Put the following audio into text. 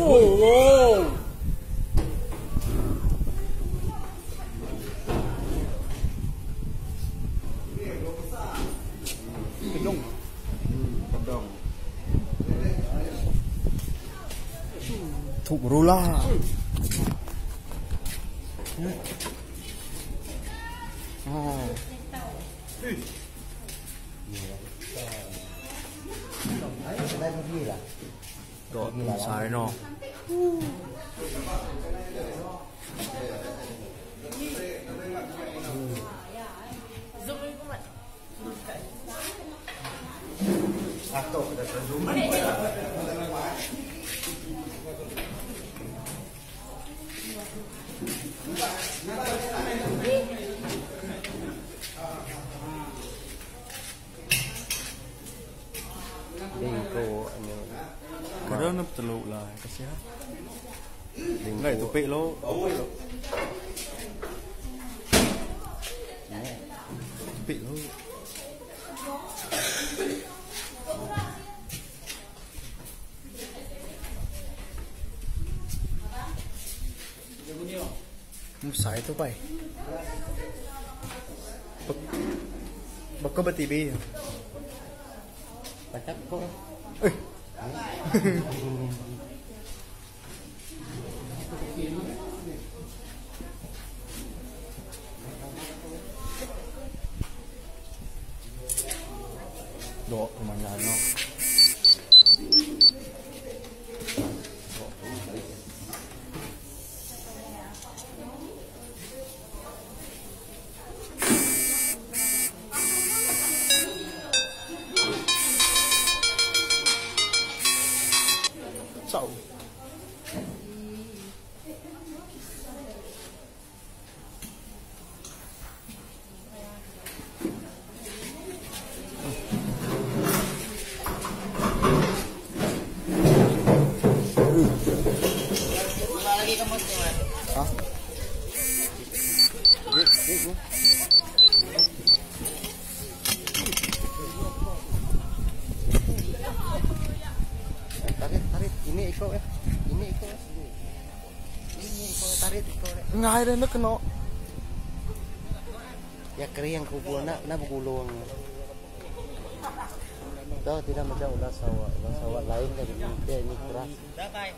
thụ Bình Đông Bình Đông Thủ rô la Oh. Đấy, đây là gì là ดอกมุมซ้ายเนาะあと、Kada na telo lah kasi ha. Ngai tupi lo. Tupi lo. Không sai tu bay. Bak ko ba TV? Bacak kok Ê. Độ Do, mangiare no? Sao? Hả? shock eh. Ini ke? Ini kau tarik tu. Enggak ada nak kena. Ya kering yang kubu nak nak gulung. Tidak tidak macam ulas sawah. Ulas sawah lain kan, dari ini. Ini keras. Dah baik.